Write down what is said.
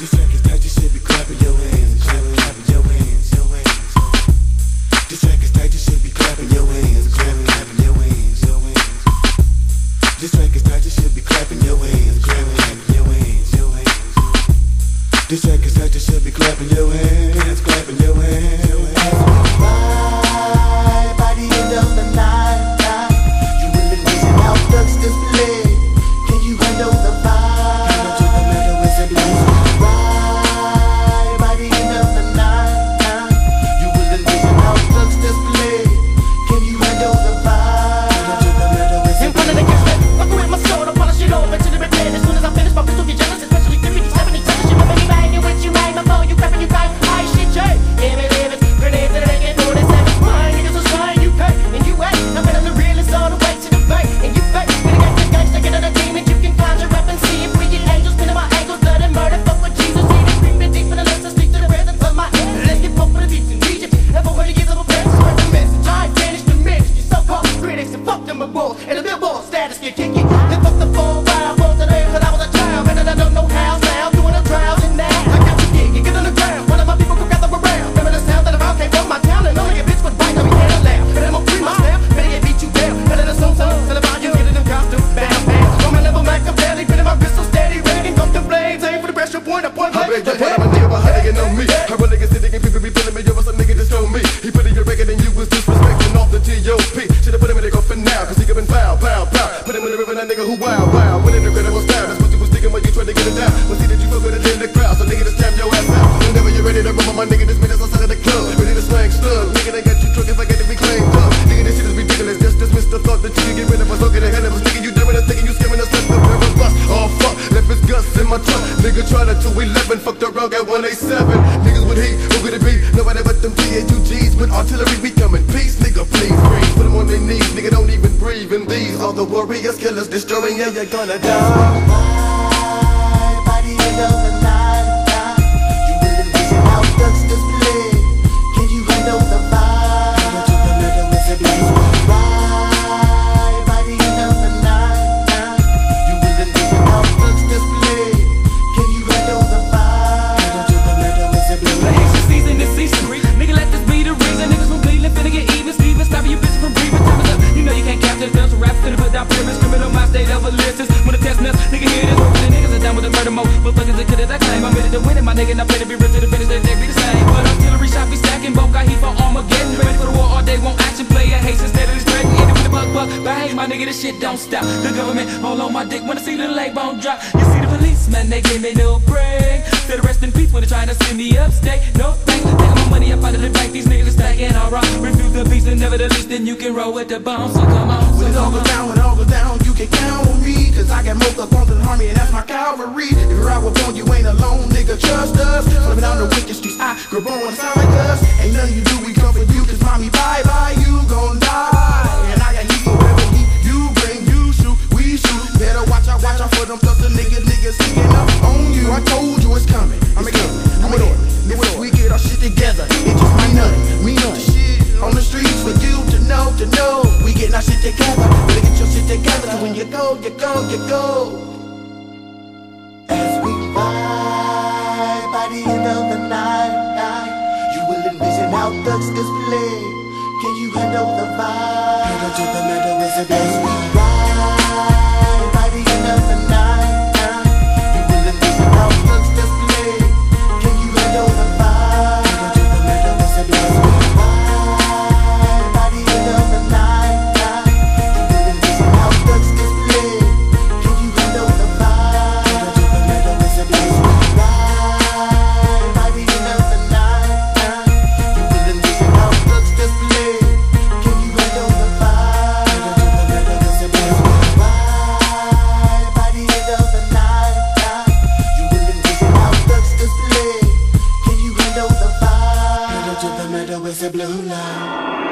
50 seconds. call status, get kick it. Nigga tried to 211, fucked the wrong at 187. Niggas with heat, who could it be? Nobody but them DAUGs. With artillery, we coming peace, nigga, please please, Put them on their knees, nigga, don't even breathe. And these are the warriors, killers, destroying, yeah, you're gonna die. by the end of the night. I perish. Criminal my state of illiteracy. When the test mess, nigga hear this. When the niggas are down with the murder mode, motherfuckers that could it, I claim. I'm ready to win it, my nigga. And I plan to be rich to the finish, that day be the same. But artillery shot be stacking, both got heat for Armageddon. Ready for the war all day, won't action play. I hate instead of this dragon. it with the buck buck, bang. My nigga, this shit don't stop. The government all on my dick when I see little leg bone drop. You see the policeman, they give me no break. Said rest in peace when they trying to send me upstate. No thanks. Taking my money up out of the bank, these niggas stacking all wrong. Refuse the beast and never the least, then you can roll with the bomb. So come on, so when it's all around with the harmony, and that's my Calvary. when you go, you go, you go. As we ride by the end of the night, night you will envision how thugs display. Can you handle the vibe? Handle to the metal is a dance. with the blue line.